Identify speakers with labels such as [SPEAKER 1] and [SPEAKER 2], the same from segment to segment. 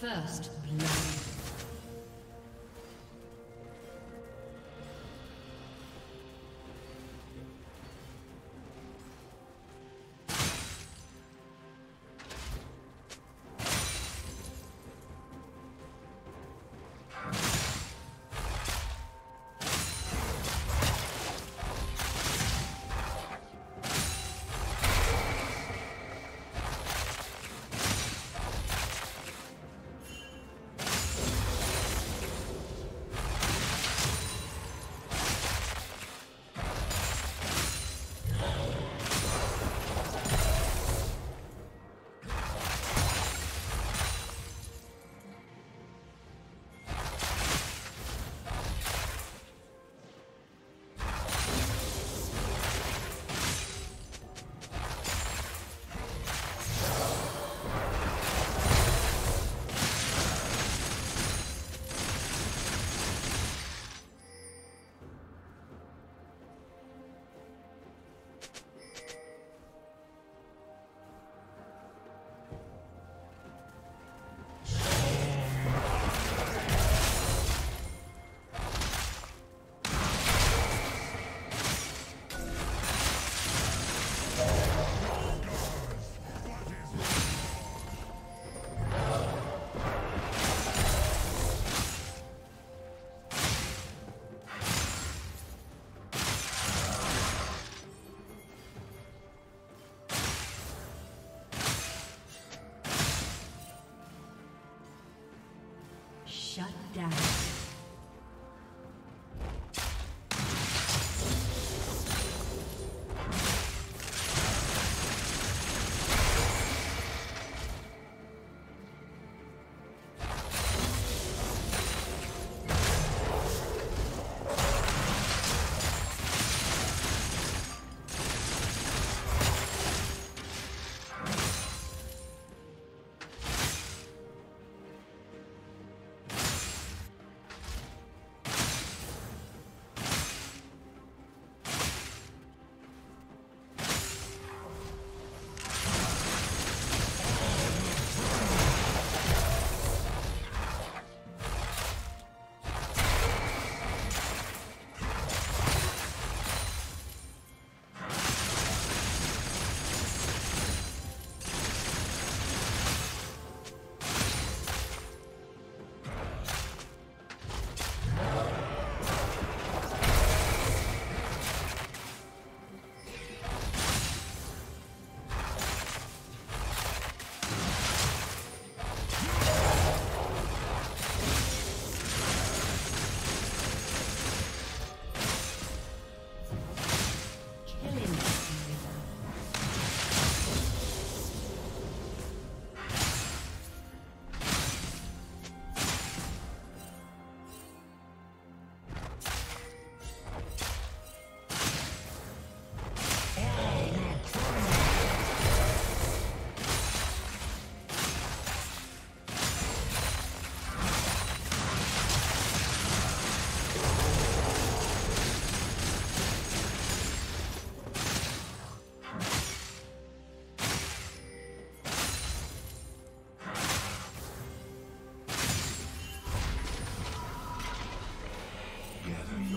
[SPEAKER 1] First blood. Shut down.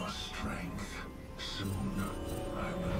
[SPEAKER 1] Your strength. Soon, I will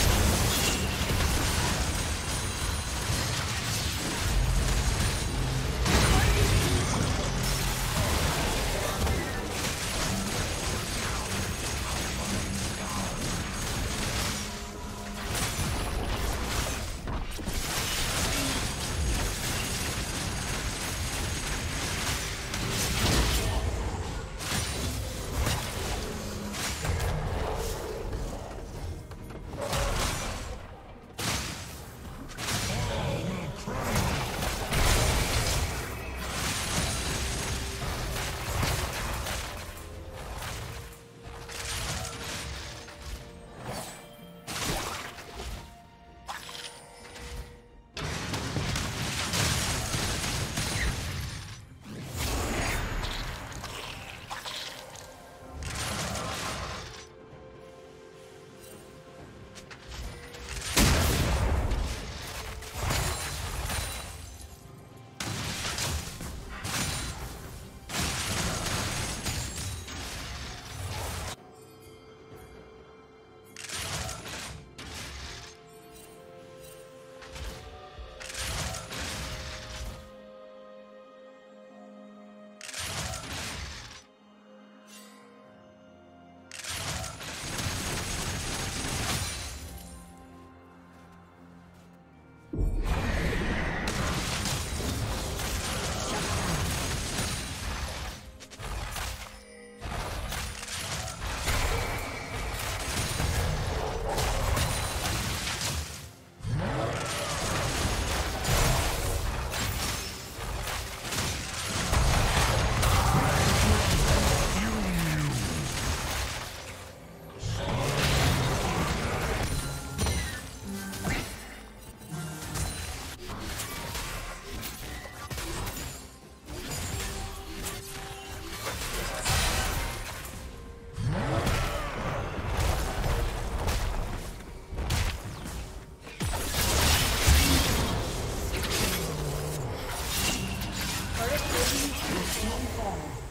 [SPEAKER 1] Fall.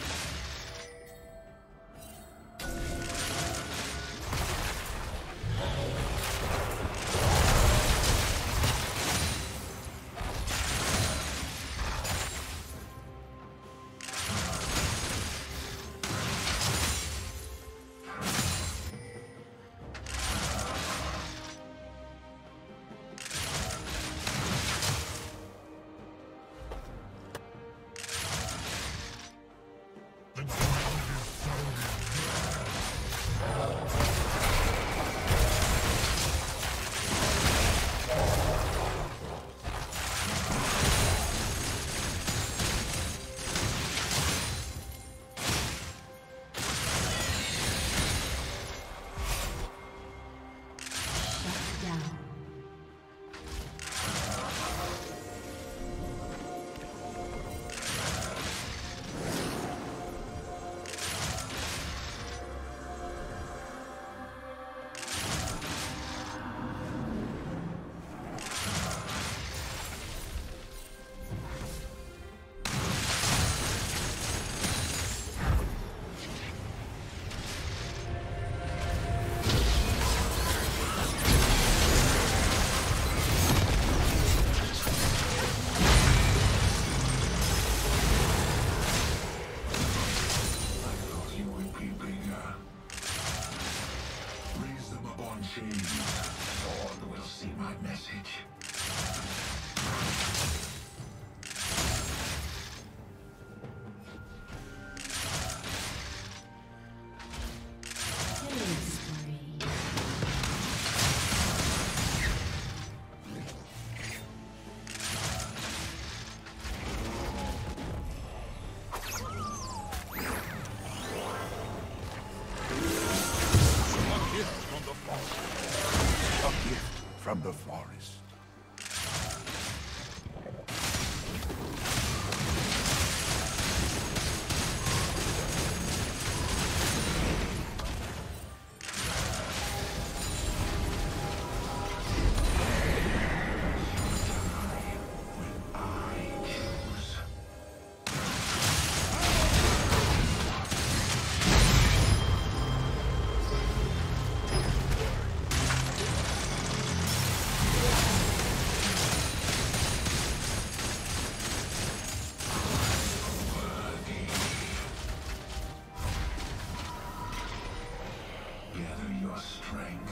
[SPEAKER 2] 去。
[SPEAKER 1] Destroyed.